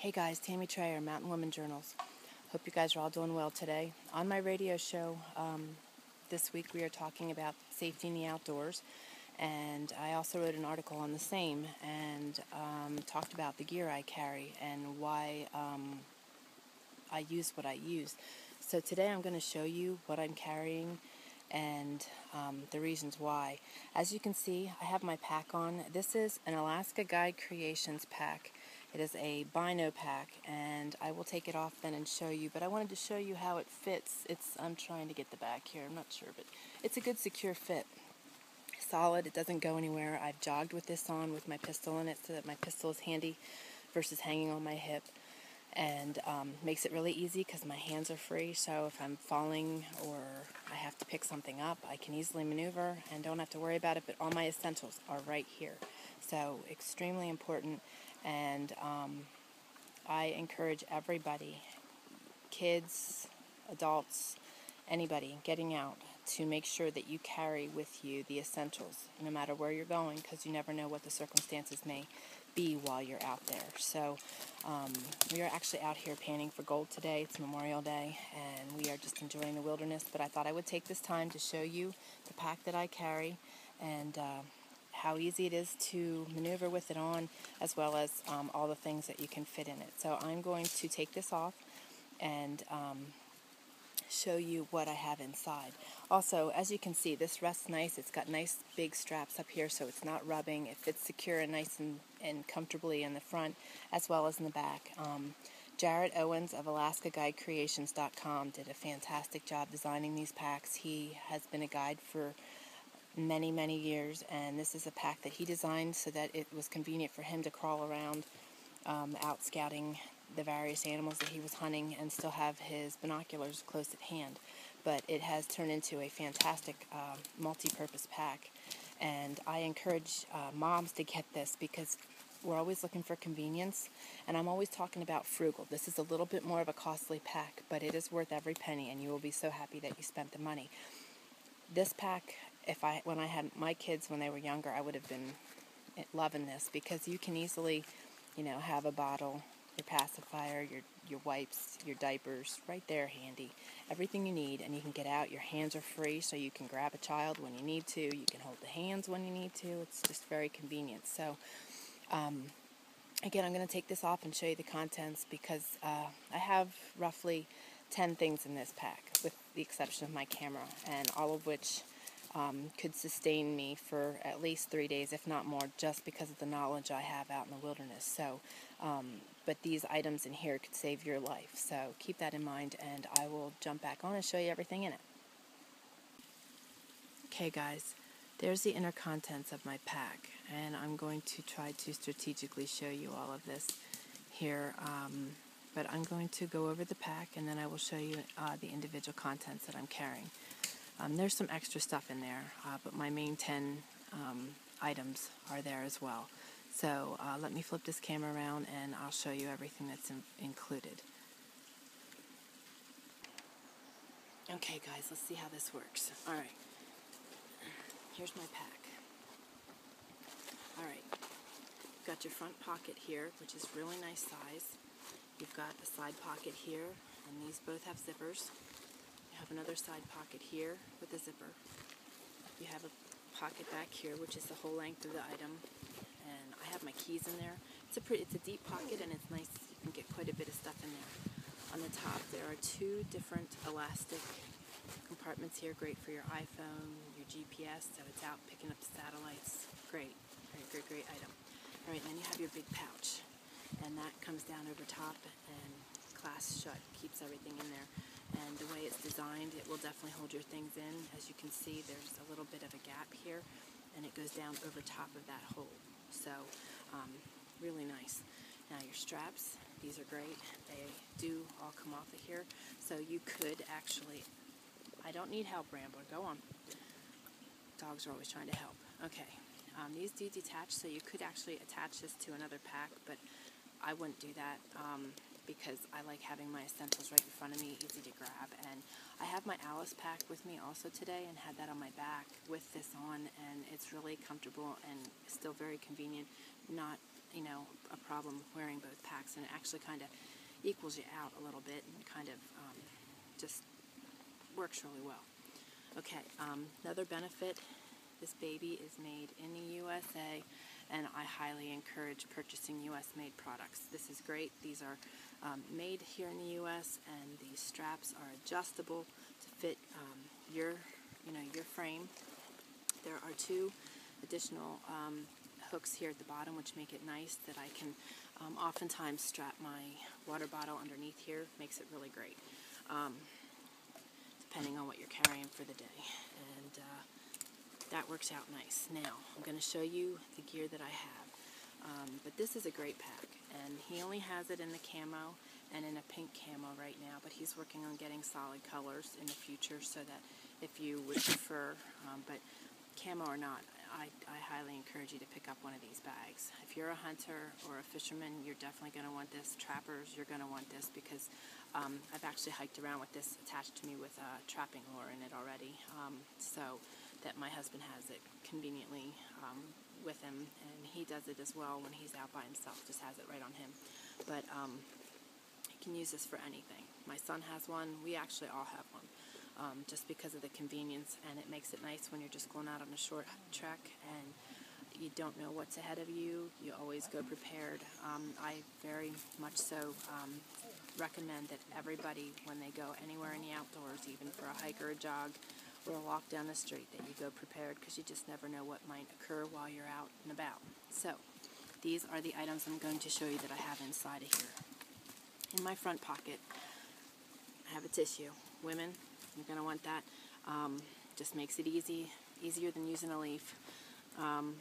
Hey guys, Tammy Trayer, Mountain Woman Journals. Hope you guys are all doing well today. On my radio show um, this week, we are talking about safety in the outdoors, and I also wrote an article on the same and um, talked about the gear I carry and why um, I use what I use. So today I'm going to show you what I'm carrying and um, the reasons why. As you can see, I have my pack on. This is an Alaska Guide Creations pack. It is a Bino pack, and I will take it off then and show you, but I wanted to show you how it fits. It's I'm trying to get the back here, I'm not sure, but it's a good secure fit. Solid, it doesn't go anywhere. I've jogged with this on with my pistol in it so that my pistol is handy versus hanging on my hip and um, makes it really easy because my hands are free so if I'm falling or I have to pick something up I can easily maneuver and don't have to worry about it but all my essentials are right here so extremely important and um, I encourage everybody, kids, adults, anybody getting out to make sure that you carry with you the essentials no matter where you're going because you never know what the circumstances may be while you're out there. So um, we are actually out here panning for gold today. It's Memorial Day and we are just enjoying the wilderness. But I thought I would take this time to show you the pack that I carry and uh, how easy it is to maneuver with it on, as well as um, all the things that you can fit in it. So I'm going to take this off and um, show you what I have inside. Also, as you can see, this rests nice. It's got nice big straps up here so it's not rubbing. It fits secure and nice and, and comfortably in the front as well as in the back. Um, Jared Owens of AlaskaGuideCreations.com did a fantastic job designing these packs. He has been a guide for many, many years, and this is a pack that he designed so that it was convenient for him to crawl around um, out scouting the various animals that he was hunting and still have his binoculars close at hand. But it has turned into a fantastic uh, multi-purpose pack, and I encourage uh, moms to get this because we're always looking for convenience, and I'm always talking about frugal. This is a little bit more of a costly pack, but it is worth every penny, and you will be so happy that you spent the money. This pack if I when I had my kids when they were younger, I would have been loving this because you can easily, you know, have a bottle, your pacifier, your your wipes, your diapers right there handy. Everything you need and you can get out. Your hands are free so you can grab a child when you need to. You can hold the hands when you need to. It's just very convenient. So um, again, I'm going to take this off and show you the contents because uh, I have roughly 10 things in this pack with the exception of my camera and all of which um, could sustain me for at least three days, if not more, just because of the knowledge I have out in the wilderness. So, um, but these items in here could save your life. So keep that in mind, and I will jump back on and show you everything in it. Okay, guys, there's the inner contents of my pack, and I'm going to try to strategically show you all of this here. Um, but I'm going to go over the pack, and then I will show you uh, the individual contents that I'm carrying. Um, there's some extra stuff in there, uh, but my main 10 um, items are there as well. So uh, let me flip this camera around and I'll show you everything that's in included. Okay guys, let's see how this works. Alright, here's my pack. Alright, you've got your front pocket here, which is really nice size. You've got a side pocket here, and these both have zippers have another side pocket here with a zipper. You have a pocket back here, which is the whole length of the item. And I have my keys in there. It's a pretty, it's a deep pocket and it's nice. You can get quite a bit of stuff in there. On the top, there are two different elastic compartments here. Great for your iPhone, your GPS, so it's out picking up satellites. Great, great, great, great item. All right, then you have your big pouch. And that comes down over top and clasps shut, keeps everything in there and the way it's designed it will definitely hold your things in. As you can see there's a little bit of a gap here and it goes down over top of that hole. So um, really nice. Now your straps these are great. They do all come off of here. So you could actually I don't need help Rambler. Go on. Dogs are always trying to help. Okay. Um, these do detach so you could actually attach this to another pack but I wouldn't do that. Um, because I like having my essentials right in front of me, easy to grab. And I have my Alice pack with me also today and had that on my back with this on and it's really comfortable and still very convenient. Not you know, a problem wearing both packs, and it actually kind of equals you out a little bit and kind of um, just works really well. Okay, um, another benefit this baby is made in the USA, and I highly encourage purchasing US made products. This is great. These are um, made here in the US, and these straps are adjustable to fit um, your, you know, your frame. There are two additional um, hooks here at the bottom, which make it nice that I can um, oftentimes strap my water bottle underneath here. Makes it really great. Um, depending on what you're carrying for the day. That works out nice. Now, I'm going to show you the gear that I have. Um, but this is a great pack, and he only has it in the camo and in a pink camo right now, but he's working on getting solid colors in the future so that if you would prefer, um, but camo or not, I, I highly encourage you to pick up one of these bags. If you're a hunter or a fisherman, you're definitely going to want this. Trappers, you're going to want this because um, I've actually hiked around with this attached to me with a trapping lure in it already. Um, so that my husband has it conveniently um, with him, and he does it as well when he's out by himself. Just has it right on him. But um, you can use this for anything. My son has one. We actually all have one. Um, just because of the convenience, and it makes it nice when you're just going out on a short trek and you don't know what's ahead of you. You always go prepared. Um, I very much so um, recommend that everybody, when they go anywhere in the outdoors, even for a hike or a jog, or a walk down the street that you go prepared because you just never know what might occur while you're out and about. So these are the items I'm going to show you that I have inside of here. In my front pocket, I have a tissue. Women, you're going to want that. Um, just makes it easy, easier than using a leaf. Um,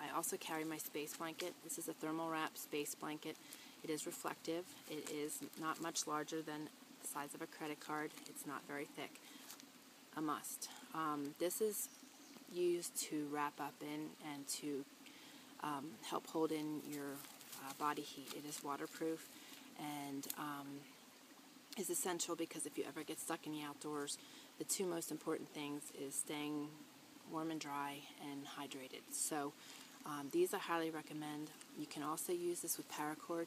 I also carry my space blanket. This is a thermal wrap space blanket. It is reflective. It is not much larger than the size of a credit card. It's not very thick a must. Um, this is used to wrap up in and to um, help hold in your uh, body heat. It is waterproof and um, is essential because if you ever get stuck in the outdoors, the two most important things is staying warm and dry and hydrated. So um, these I highly recommend. You can also use this with paracord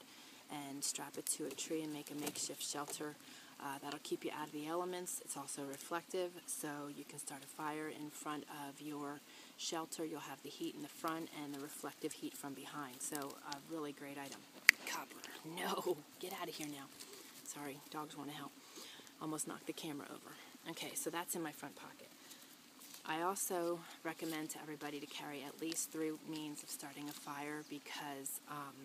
and strap it to a tree and make a makeshift shelter uh, that'll keep you out of the elements. It's also reflective, so you can start a fire in front of your shelter. You'll have the heat in the front and the reflective heat from behind. So a really great item. Copper, no, get out of here now. Sorry, dogs want to help. Almost knocked the camera over. Okay, so that's in my front pocket. I also recommend to everybody to carry at least three means of starting a fire because um,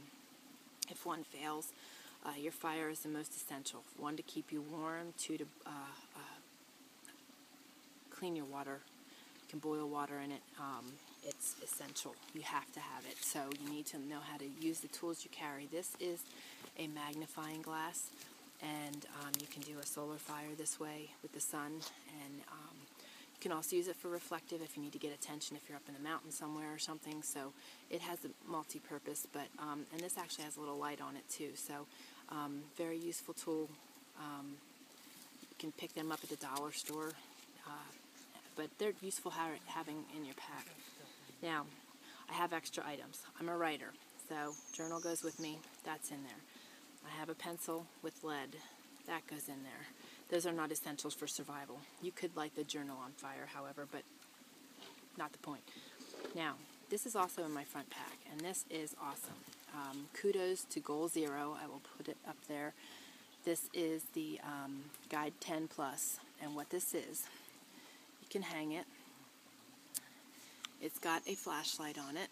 if one fails, uh, your fire is the most essential. One, to keep you warm. Two, to uh, uh, clean your water. You can boil water in it. Um, it's essential. You have to have it. So you need to know how to use the tools you carry. This is a magnifying glass, and um, you can do a solar fire this way with the sun. And um, you can also use it for reflective if you need to get attention if you're up in the mountain somewhere or something. So it has a multi-purpose, but um, and this actually has a little light on it too. So um, very useful tool. Um, you can pick them up at the dollar store, uh, but they're useful ha having in your pack. Now, I have extra items. I'm a writer, so journal goes with me. That's in there. I have a pencil with lead. That goes in there. Those are not essentials for survival. You could light the journal on fire, however, but not the point. Now, this is also in my front pack, and this is awesome. Um, kudos to Goal Zero. I will put it up there. This is the um, Guide 10 Plus, and what this is, you can hang it. It's got a flashlight on it.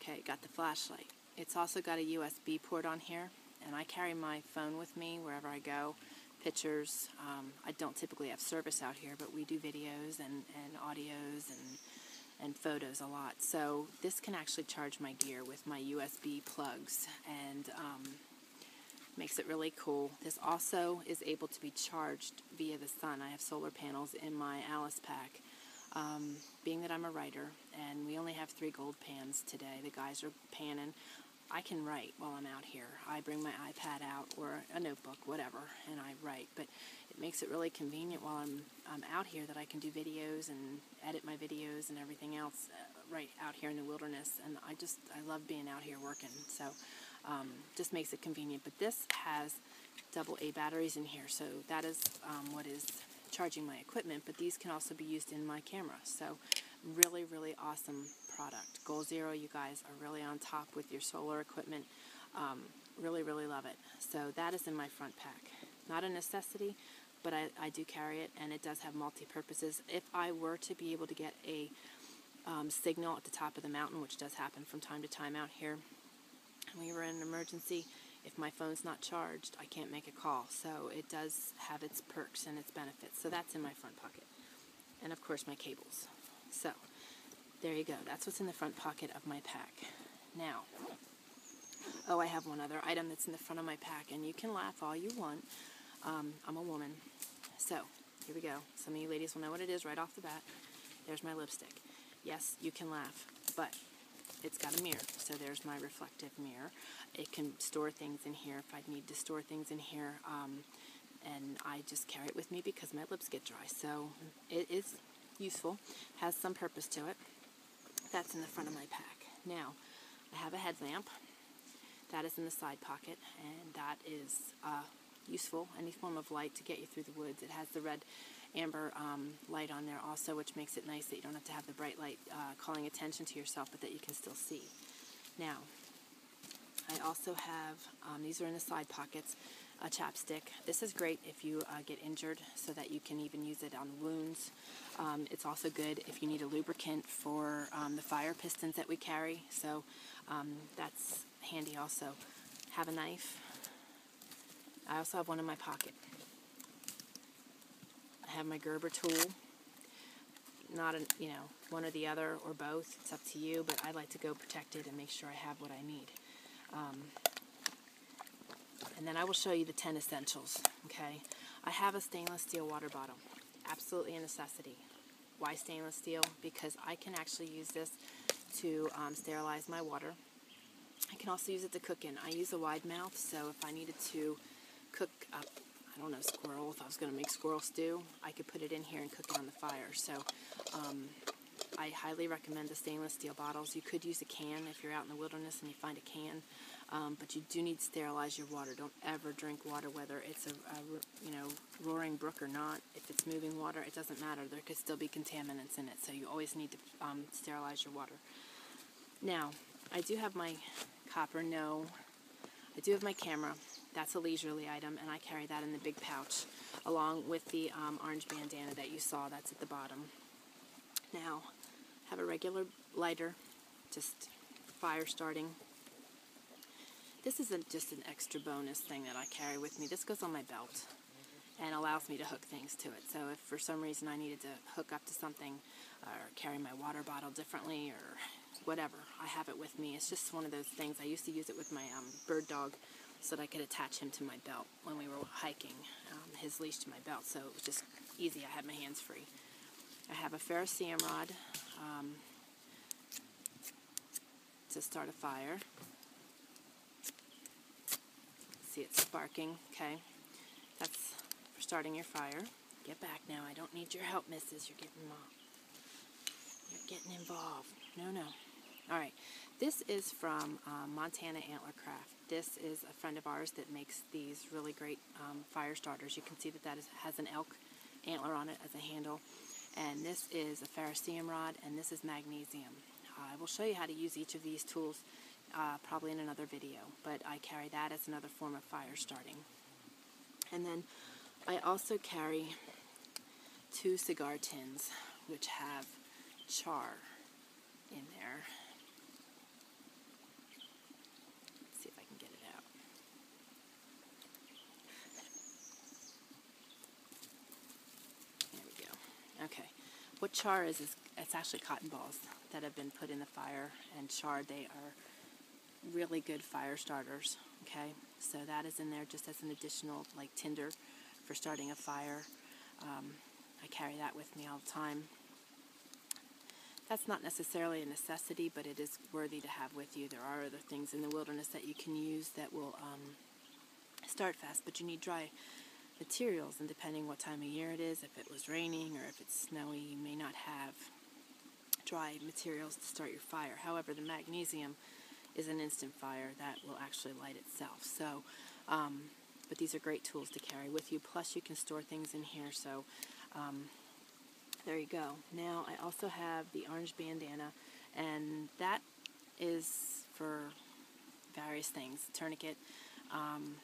Okay, got the flashlight. It's also got a USB port on here, and I carry my phone with me wherever I go. Pictures. Um, I don't typically have service out here, but we do videos and, and audios and and photos a lot. So this can actually charge my gear with my USB plugs and um, makes it really cool. This also is able to be charged via the sun. I have solar panels in my Alice pack. Um, being that I'm a writer and we only have three gold pans today, the guys are panning. I can write while I'm out here. I bring my iPad out or a notebook, whatever, and I write. But it makes it really convenient while I'm, I'm out here that I can do videos and edit my videos and everything else uh, right out here in the wilderness. And I just, I love being out here working. So um, just makes it convenient. But this has double A batteries in here. So that is um, what is charging my equipment. But these can also be used in my camera. So really, really awesome product. Goal Zero, you guys are really on top with your solar equipment. Um, really, really love it. So that is in my front pack. Not a necessity, but I, I do carry it, and it does have multi-purposes. If I were to be able to get a um, signal at the top of the mountain, which does happen from time to time out here, and we were in an emergency, if my phone's not charged, I can't make a call. So it does have its perks and its benefits. So that's in my front pocket. And of course my cables. So there you go. That's what's in the front pocket of my pack. Now, oh, I have one other item that's in the front of my pack, and you can laugh all you want. Um, I'm a woman. So here we go. Some of you ladies will know what it is right off the bat. There's my lipstick. Yes, you can laugh, but it's got a mirror. So there's my reflective mirror. It can store things in here if I need to store things in here. Um, and I just carry it with me because my lips get dry. So it is useful, has some purpose to it. That's in the front of my pack. Now, I have a headlamp. That is in the side pocket, and that is uh, useful, any form of light to get you through the woods. It has the red amber um, light on there also, which makes it nice that you don't have to have the bright light uh, calling attention to yourself, but that you can still see. Now, I also have, um, these are in the side pockets, a chapstick. This is great if you uh, get injured so that you can even use it on wounds. Um, it's also good if you need a lubricant for um, the fire pistons that we carry, so um, that's handy also. Have a knife. I also have one in my pocket. I have my Gerber tool. Not, a, you know, one or the other or both. It's up to you, but I like to go protected and make sure I have what I need. And then I will show you the 10 essentials, okay? I have a stainless steel water bottle. Absolutely a necessity. Why stainless steel? Because I can actually use this to um, sterilize my water. I can also use it to cook in. I use a wide mouth, so if I needed to cook up, I don't know, squirrel, if I was going to make squirrel stew, I could put it in here and cook it on the fire. So um, I highly recommend the stainless steel bottles. You could use a can if you're out in the wilderness and you find a can, um, but you do need to sterilize your water. Don't ever drink water, whether it's a, a, you know roaring brook or not. If it's moving water, it doesn't matter. There could still be contaminants in it, so you always need to um, sterilize your water. Now, I do have my copper no. I do have my camera. That's a leisurely item, and I carry that in the big pouch, along with the um, orange bandana that you saw. That's at the bottom. Now, have a regular lighter, just fire starting. This isn't just an extra bonus thing that I carry with me. This goes on my belt and allows me to hook things to it. So if for some reason I needed to hook up to something or carry my water bottle differently or whatever, I have it with me. It's just one of those things. I used to use it with my um, bird dog so that I could attach him to my belt when we were hiking, um, his leash to my belt. So it was just easy. I had my hands free. I have a ferrocerium rod um, to start a fire. See it sparking, okay? That's for starting your fire. Get back now. I don't need your help, missus. You're getting You're getting involved. No, no. All right. This is from um, Montana Antler Craft. This is a friend of ours that makes these really great um, fire starters. You can see that that is, has an elk antler on it as a handle. And this is a ferrocerium rod, and this is magnesium. Uh, I will show you how to use each of these tools uh, probably in another video, but I carry that as another form of fire starting. And then I also carry two cigar tins, which have char in there. See if I can get it out. There we go. Okay. What char is, is it's actually cotton balls that have been put in the fire and charred. They are really good fire starters. Okay, so that is in there just as an additional like tinder for starting a fire. Um, I carry that with me all the time. That's not necessarily a necessity, but it is worthy to have with you. There are other things in the wilderness that you can use that will um, start fast, but you need dry materials, and depending what time of year it is, if it was raining or if it's snowy, you may not have dry materials to start your fire. However, the magnesium is an instant fire that will actually light itself. So, um, but these are great tools to carry with you. Plus, you can store things in here. So, um, there you go. Now, I also have the orange bandana, and that is for various things. Tourniquet, um,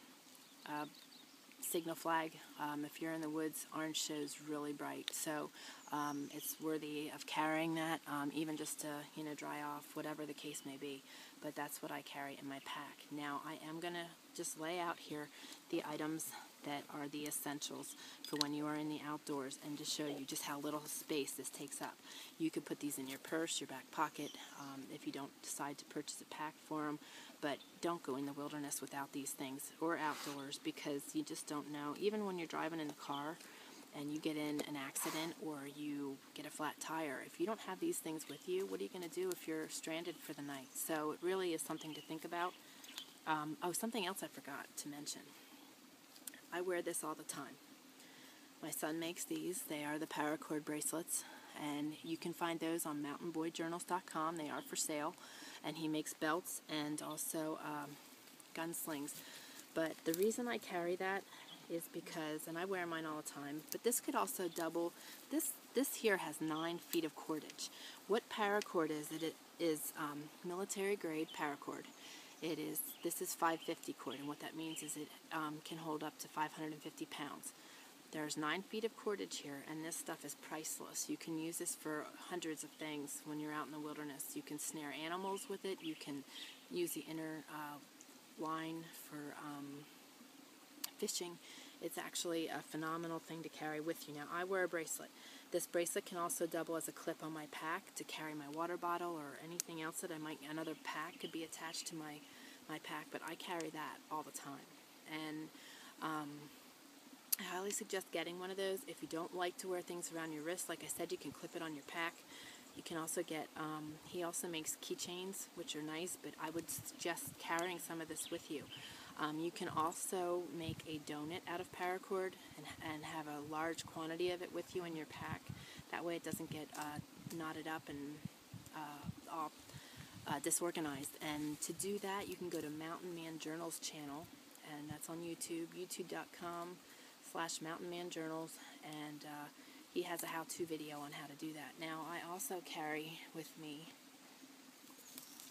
signal flag. Um, if you're in the woods, orange shows really bright, so um, it's worthy of carrying that, um, even just to you know dry off, whatever the case may be. But that's what I carry in my pack. Now I am gonna just lay out here the items that are the essentials for when you are in the outdoors and to show you just how little space this takes up. You could put these in your purse, your back pocket, um, if you don't decide to purchase a pack for them, but don't go in the wilderness without these things or outdoors because you just don't know. Even when you're driving in the car and you get in an accident or you get a flat tire, if you don't have these things with you, what are you going to do if you're stranded for the night? So it really is something to think about. Um, oh, something else I forgot to mention. I wear this all the time. My son makes these. They are the paracord bracelets, and you can find those on mountainboyjournals.com. They are for sale, and he makes belts and also um, gunslings. But the reason I carry that is because, and I wear mine all the time, but this could also double. This this here has nine feet of cordage. What paracord is? It is um, military grade paracord. It is, this is 550 cord, and what that means is it um, can hold up to 550 pounds. There's nine feet of cordage here, and this stuff is priceless. You can use this for hundreds of things when you're out in the wilderness. You can snare animals with it. You can use the inner uh, line for um, fishing. It's actually a phenomenal thing to carry with you. Now, I wear a bracelet. This bracelet can also double as a clip on my pack to carry my water bottle or anything else that I might, another pack could be attached to my, my pack, but I carry that all the time. And um, I highly suggest getting one of those. If you don't like to wear things around your wrist, like I said, you can clip it on your pack. You can also get, um, he also makes keychains, which are nice, but I would suggest carrying some of this with you. Um, you can also make a donut out of paracord and, and have a large quantity of it with you in your pack. That way it doesn't get uh, knotted up and uh, all uh, disorganized. And to do that, you can go to Mountain Man Journals channel, and that's on YouTube, youtube.com slash Mountain Man Journals, and uh, he has a how-to video on how to do that. Now, I also carry with me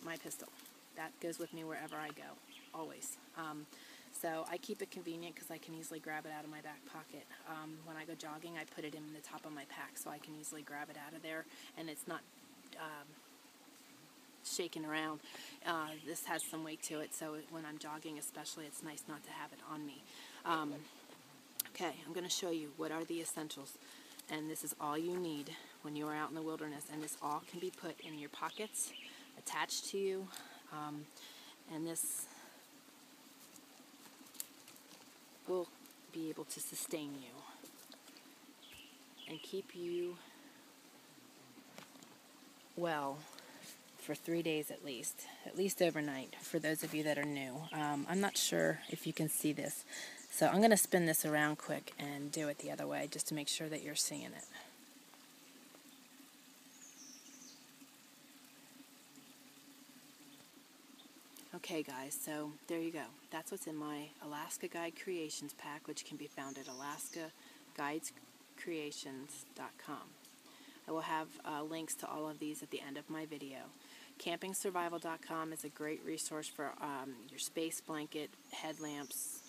my pistol. That goes with me wherever I go always. Um, so I keep it convenient because I can easily grab it out of my back pocket. Um, when I go jogging, I put it in the top of my pack so I can easily grab it out of there, and it's not um, shaking around. Uh, this has some weight to it, so when I'm jogging, especially, it's nice not to have it on me. Um, okay, I'm going to show you what are the essentials, and this is all you need when you are out in the wilderness, and this all can be put in your pockets, attached to you, um, and this will be able to sustain you and keep you well for three days at least, at least overnight for those of you that are new. Um, I'm not sure if you can see this, so I'm going to spin this around quick and do it the other way just to make sure that you're seeing it. Okay guys, so there you go. That's what's in my Alaska Guide Creations pack, which can be found at alaskaguidescreations.com. I will have uh, links to all of these at the end of my video. CampingSurvival.com is a great resource for um, your space blanket, headlamps,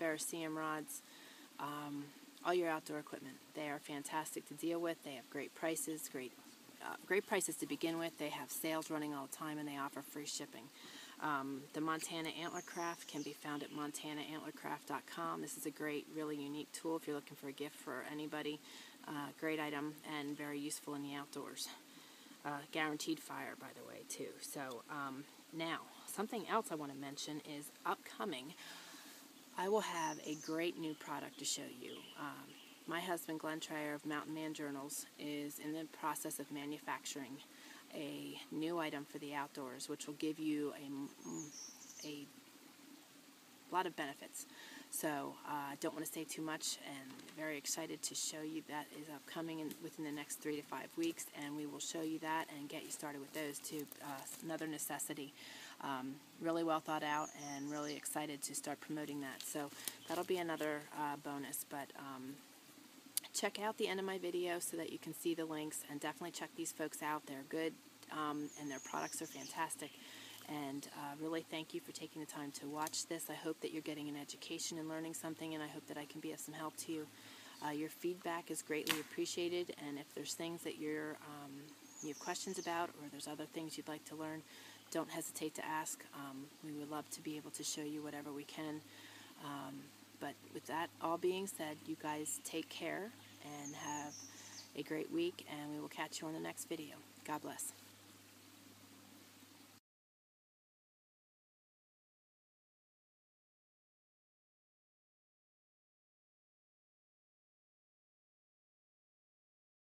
ferrocerium rods, um, all your outdoor equipment. They are fantastic to deal with. They have great prices, great, uh, great prices to begin with. They have sales running all the time, and they offer free shipping. Um, the Montana Antler Craft can be found at montanaantlercraft.com. This is a great, really unique tool if you're looking for a gift for anybody. Uh, great item and very useful in the outdoors. Uh, guaranteed fire, by the way, too. So um, now, something else I want to mention is upcoming. I will have a great new product to show you. Um, my husband, Glenn Trayer of Mountain Man Journals, is in the process of manufacturing a new item for the outdoors, which will give you a, a lot of benefits. So I uh, don't want to say too much and very excited to show you that is upcoming in, within the next three to five weeks and we will show you that and get you started with those too. Uh, another necessity. Um, really well thought out and really excited to start promoting that. So that'll be another uh, bonus. But um, check out the end of my video so that you can see the links and definitely check these folks out. They're good um, and their products are fantastic. And uh, really thank you for taking the time to watch this. I hope that you're getting an education and learning something, and I hope that I can be of some help to you. Uh, your feedback is greatly appreciated, and if there's things that you're um, you have questions about, or there's other things you'd like to learn, don't hesitate to ask. Um, we would love to be able to show you whatever we can. Um, but with that all being said, you guys take care and have a great week, and we will catch you on the next video. God bless.